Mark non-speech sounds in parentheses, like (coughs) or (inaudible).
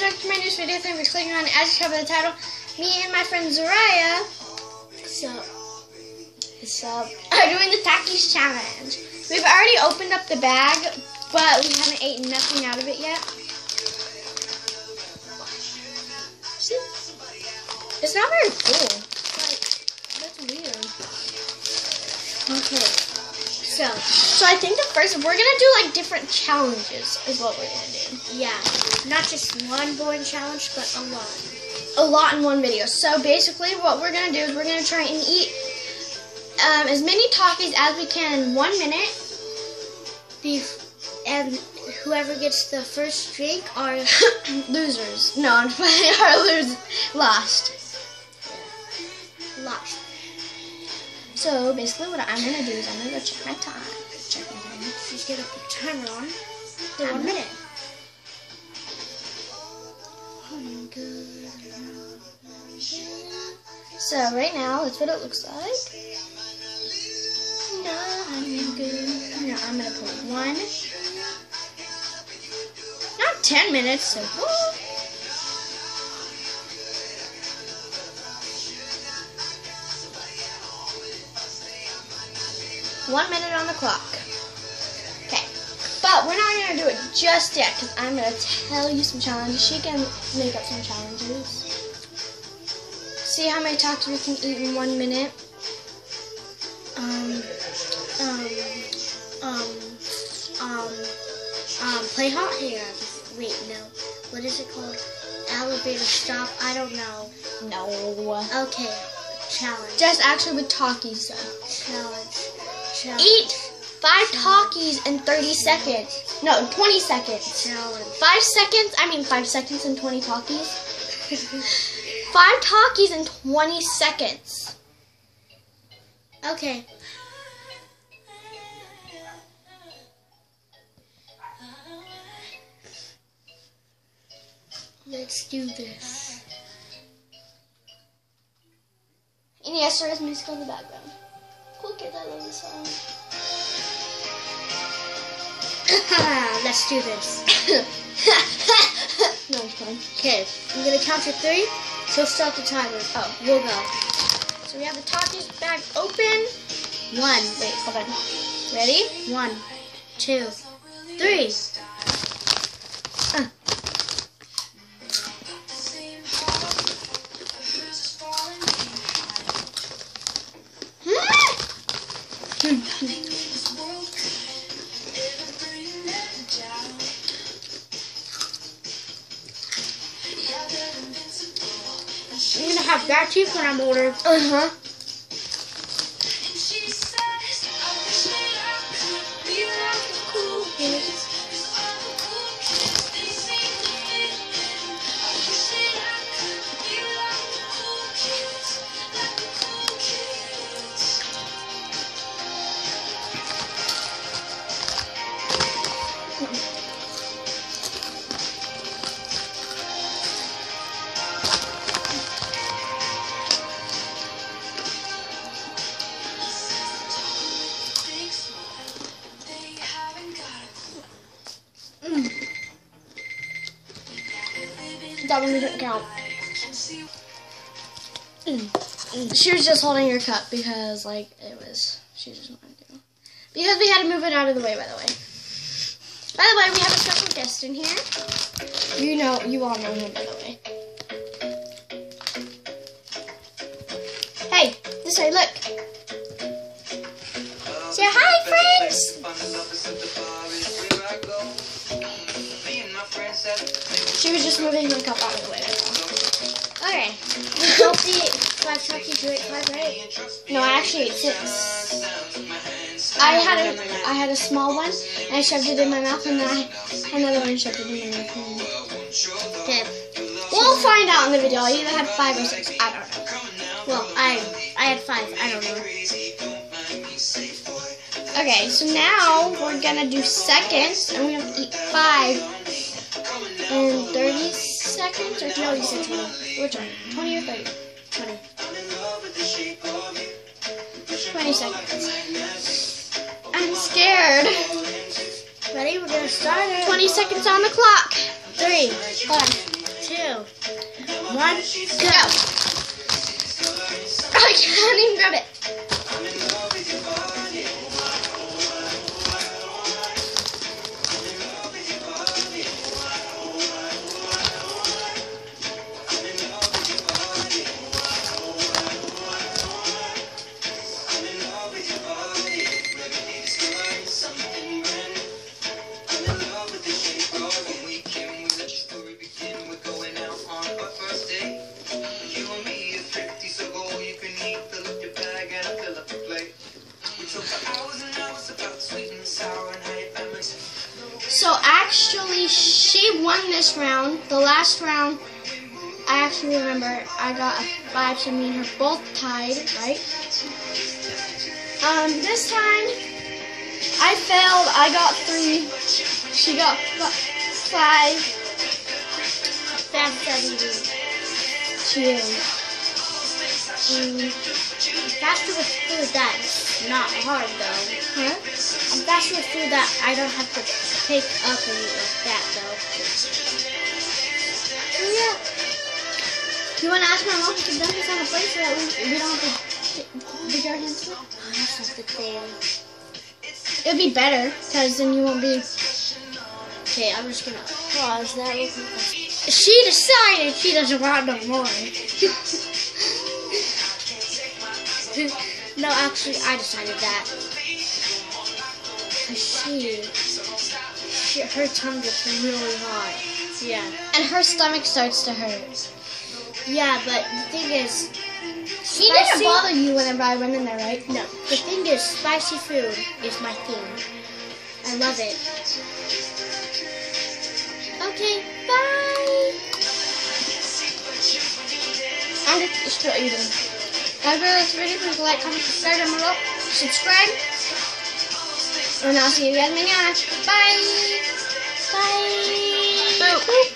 guys, welcome to my newest video. Thank you for clicking on it. As you saw by the title, me and my friend Zariah So, so, (laughs) are doing the Takis challenge. We've already opened up the bag, but we haven't eaten nothing out of it yet. See? It's not very cool. Like, that's weird. okay. So, So I think the first, we're gonna do like different challenges is what we're gonna do. yeah. Not just one boring challenge, but a lot. a lot in one video. So basically, what we're gonna do is we're gonna try and eat um, as many Takis as we can in one minute. Beef. And whoever gets the first drink are. (laughs) Losers. No, I'm (laughs) playing our lose lost. lost. So basically, what I'm gonna do is I'm gonna go check my time. Check my time. She's gonna put the timer on. The one minute. So right now, that's what it looks like. No, I'm good. No, I'm gonna put one. Not ten minutes. So? One minute on the clock. But we're not gonna do it just yet because I'm gonna tell you some challenges. She can make up some challenges. See how many talks we can eat in one minute. Um, um, um, um, um, play hot hands. Wait, no. What is it called? Elevator stop? I don't know. No. Okay. Challenge. Just actually with Takis though. Challenge. Challenge. Eat five Takis in 30 seconds. No, 20 seconds. Challenge. Five seconds, I mean five seconds and 20 Takis. (laughs) Five Takis in 20 seconds. Okay. Let's do this. And yes, there is music in the background. Cool kids, I love this song. (coughs) Let's do this. (coughs) no, fine. Okay, I'm gonna count to three. So start the timer. Oh. We'll go. So we have the Takis bag open. One. Wait, hold on. Ready? One, two, three. Have bad teeth when I'm older. Uh huh. That one didn't count. She was just holding your cup because, like, it was. She just wanted to. Because we had to move it out of the way, by the way. By the way, we have a special guest in here. You know, you all know him, by the way. Hey, this way, look. Say hi, friends. She was just moving her cup out of the way. Okay. Don't eat five chunky, you ate five, right? No, I actually ate six. I had a I had a small one and I shoved it in my mouth and then I another one shoved it in my mouth. Okay. We'll find out in the video. I either had five or six. I don't know. Well, I I had five. I don't know. Okay, so now we're gonna do seconds and we have to eat five in 30 seconds or no, you said 20. Which one? 20 or 30? 20. 20 seconds. I'm scared. Ready? We're gonna start it. 20 seconds on the clock. Three, Hold two, one, Go. go. I can't even grab it. So actually, she won this round. The last round, I actually remember I got a five, so me and her both tied, right? Um, this time, I failed. I got three. She got fi- five. Fast seventy. She is. Mm, faster with food that's not hard though. Huh? I'm faster with food that I don't have to pick up and eat like that though. Yeah. You want to ask my mom to dump this on a plate so that we, we don't have to dig our hands? Oh, that's not the thing. It'd be better, because then you won't be. Okay, I'm just gonna pause that. She decided she doesn't want no more. (laughs) no, actually, I decided that. 'Cause She, she, her tongue gets really hot. Yeah. and her stomach starts to hurt. Yeah, but the thing is, She didn't Spicy? bother you whenever I went in there, right? no, the thing is, spicy food is my thing. I love it. Okay, bye. I'm just eating. Guys, if this video, please like, comment, subscribe down below. Subscribe. And I'll see you guys mañana. Bye. Bye. Boop.